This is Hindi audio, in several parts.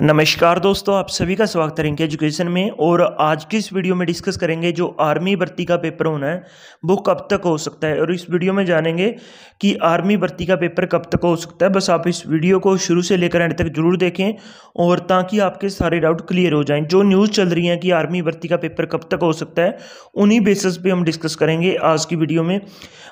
नमस्कार दोस्तों, आप सभी का स्वागत है रिंक एजुकेशन में और आज की इस वीडियो में डिस्कस करेंगे जो आर्मी भर्ती का पेपर होना है, वो कब तक हो सकता है? और इस वीडियो में जानेंगे कि आर्मी भर्ती का पेपर कब तक हो सकता है। बस आप इस वीडियो को शुरू से लेकर एंड तक ज़रूर देखें और ताकि आपके सारे डाउट क्लियर हो जाएँ। जो न्यूज़ चल रही है कि आर्मी भर्ती का पेपर कब तक हो सकता है, उन्हीं बेसिस पर हम डिस्कस करेंगे आज की वीडियो में।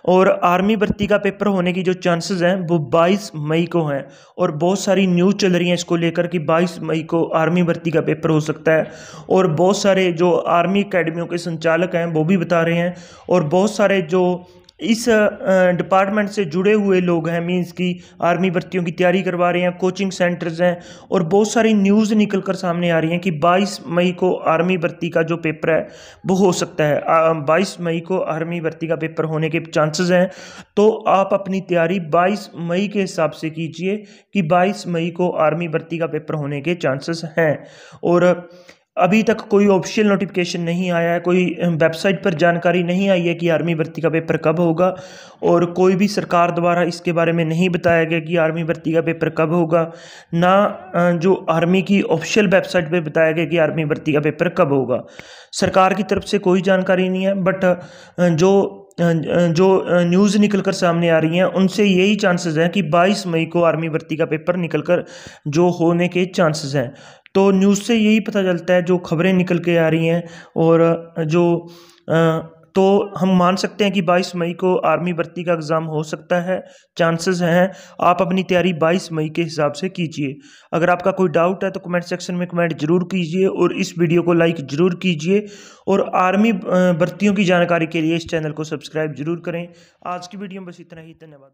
और आर्मी भर्ती का पेपर होने की जो चांसेज हैं, वो 22 मई को हैं। और बहुत सारी न्यूज़ चल रही हैं इसको लेकर कि 22 मई को आर्मी भर्ती का पेपर हो सकता है। और बहुत सारे जो आर्मी अकेडमियों के संचालक हैं, वो भी बता रहे हैं। और बहुत सारे जो इस डिपार्टमेंट से जुड़े हुए लोग हैं मीन्स की आर्मी भर्तियों की तैयारी करवा रहे हैं कोचिंग सेंटर्स हैं, और बहुत सारी न्यूज़ निकल कर सामने आ रही हैं कि 22 मई को आर्मी भर्ती का जो पेपर है, वो हो सकता है। 22 मई को आर्मी भर्ती का पेपर होने के चांसेस हैं। तो आप अपनी तैयारी 22 मई के हिसाब से कीजिए कि 22 मई को आर्मी भर्ती का पेपर होने के चांसेस हैं। और अभी तक कोई ऑफिशियल नोटिफिकेशन नहीं आया है, कोई वेबसाइट पर जानकारी नहीं आई है कि आर्मी भर्ती का पेपर कब होगा और कोई भी सरकार द्वारा इसके बारे में नहीं बताया गया कि आर्मी भर्ती का पेपर कब होगा, ना जो आर्मी की ऑफिशियल वेबसाइट पर बताया गया कि आर्मी भर्ती का पेपर कब होगा। सरकार की तरफ़ से कोई जानकारी नहीं है बट जो जो न्यूज़ निकल कर सामने आ रही हैं, उनसे यही चांसेस हैं कि 22 मई को आर्मी भर्ती का पेपर निकल कर जो होने के चांसेस हैं। तो न्यूज़ से यही पता चलता है जो खबरें निकल के आ रही हैं और जो तो हम मान सकते हैं कि 22 मई को आर्मी भर्ती का एग्ज़ाम हो सकता है। चांसेस हैं, आप अपनी तैयारी 22 मई के हिसाब से कीजिए। अगर आपका कोई डाउट है तो कमेंट सेक्शन में कमेंट ज़रूर कीजिए और इस वीडियो को लाइक ज़रूर कीजिए और आर्मी भर्तियों की जानकारी के लिए इस चैनल को सब्सक्राइब ज़रूर करें। आज की वीडियो में बस इतना ही। धन्यवाद।